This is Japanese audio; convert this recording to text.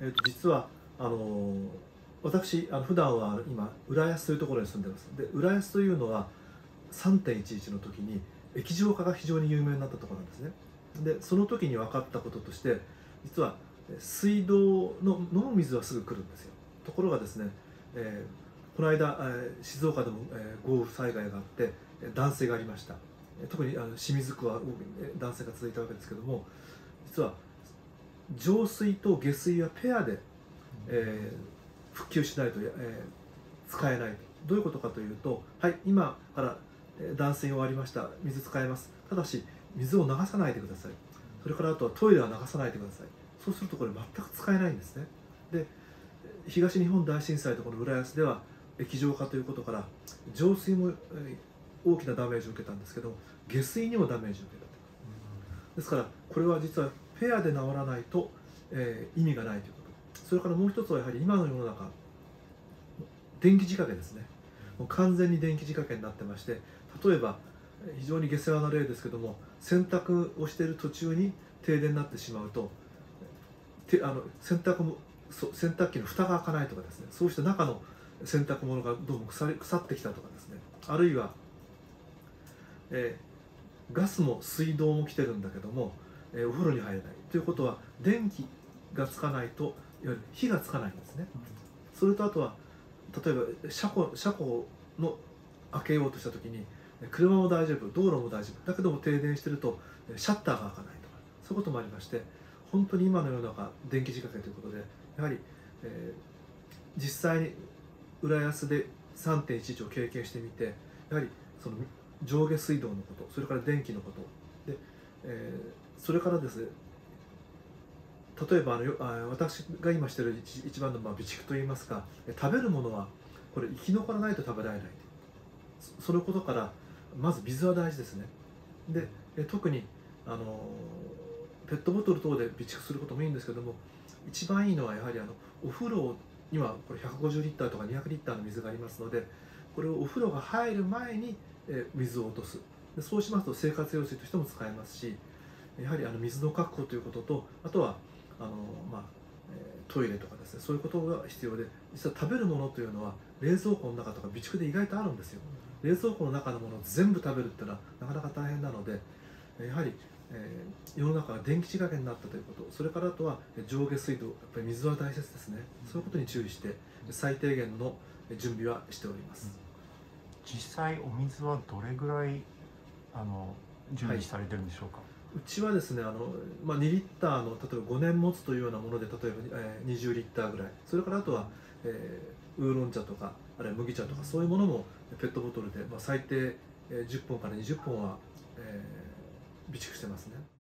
えー、実はあの、私あの普段は今浦安というところに住んでます。で浦安というのは3.11の時に液状化が非常に有名になったところなんですね。でその時に分かったこととして実は水道の飲む水はすぐ来るんですよ。ところがですね、えー、この間、え、静岡でも、え、豪雨災害があって断水がありました。特にあの清水区は断水が続いたわけですけども実は浄水と下水はペアで、えー、復旧しないと、えー、使えない。どういうことかというとはい今から断水終わりました。水使えます。ただし水を流さないでください。それからあとはトイレは流さないでください。そうするとこれ全く使えないんですね。で東日本大震災とこの浦安では液状化ということから浄水も大きなダメージを受けたんですけど下水にもダメージを受けたですからこれは実はペアで治らないと、えー、意味がないということ。それからもう一つはやはり今の世の中電気仕掛けですね。もう完全に電気仕掛けになってまして例えば非常に下世話な例ですけども洗濯をしている途中に停電になってしまうとてあの洗濯もそ洗濯機の蓋が開かないとかですね。そうした中の洗濯物がどうも腐腐ってきたとかですね。あるいは、えー、ガスも水道も来てるんだけども、えー、お風呂に入れない。ということは電気がつかないといわゆる火がつかないんですね、それとあとは例えば車庫車庫の開けようとした時に車も大丈夫道路も大丈夫だけども停電してるとシャッターが開かないとかそういうこともありまして本当に今の世の中電気仕掛けということでやはり、えー、実際に浦安で3.11を経験してみてやはりその上下水道のことそれから電気のことで、えー、それからですね例えばあのあ私が今している一番のまあ備蓄といいますか食べるものはこれ生き残らないと食べられない。そのことからまず水は大事ですね。で特にあのペットボトル等で備蓄することもいいんですけども一番いいのはやはりあのお風呂にはこれ150リッターとか200リッターの水がありますのでこれをお風呂が入る前に水を落とす。でそうしますと生活用水としても使えますしやはりあの水の確保ということとあとはあの、まあ、トイレとかですねそういうことが必要で実は食べるものというのは冷蔵庫の中とか備蓄で意外とあるんですよ。冷蔵庫の中のものを全部食べるっていうのはなかなか大変なのでやはりえー、世の中が電気仕掛けになったということそれからあとは上下水道やっぱり水は大切ですね、うん、そういうことに注意して最低限の準備はしております、うん、実際お水はどれぐらいあの準備されてるんでしょうか、はい、うちはですねあの、まあ、2リッターの例えば5年持つというようなもので例えば、えー、20リッターぐらいそれからあとは、えー、ウーロン茶とかあるいは麦茶とかそういうものもペットボトルで、まあ、最低10本から20本は、えー備蓄してますね。